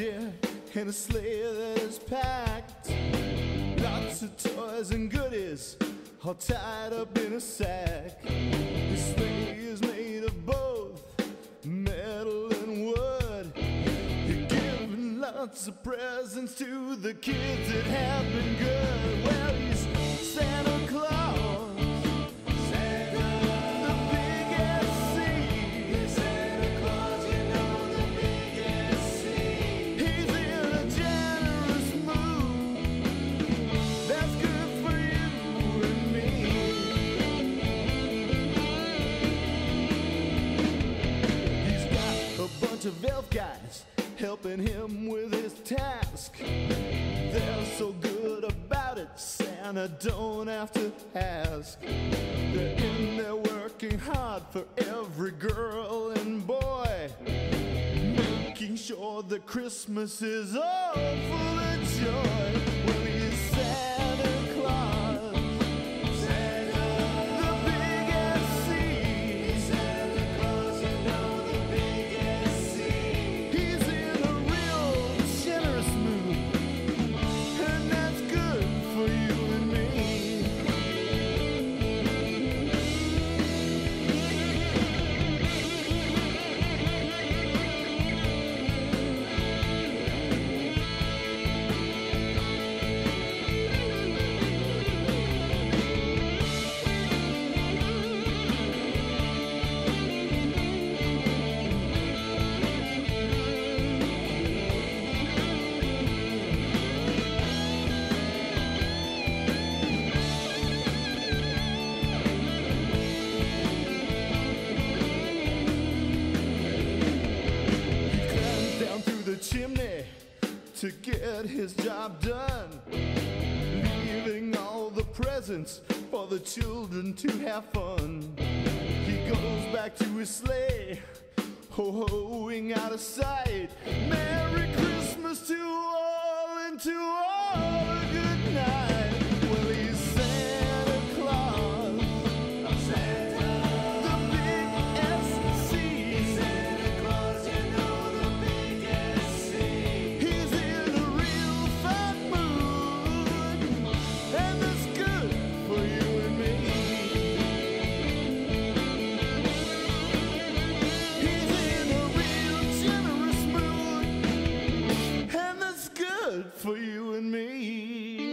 reindeer and a sleigh that is packed. Lots of toys and goodies all tied up in a sack. The sleigh is made of both metal and wood. You're giving lots of presents to the kids that have been good. Well, a elf guys helping him with his task. They're so good about it, Santa don't have to ask. They're in there working hard for every girl and boy making sure that Christmas is all full of joy. To get his job done, leaving all the presents for the children to have fun. He goes back to his sleigh, ho hoing out of sight. Merry Christmas to all and to all for you and me.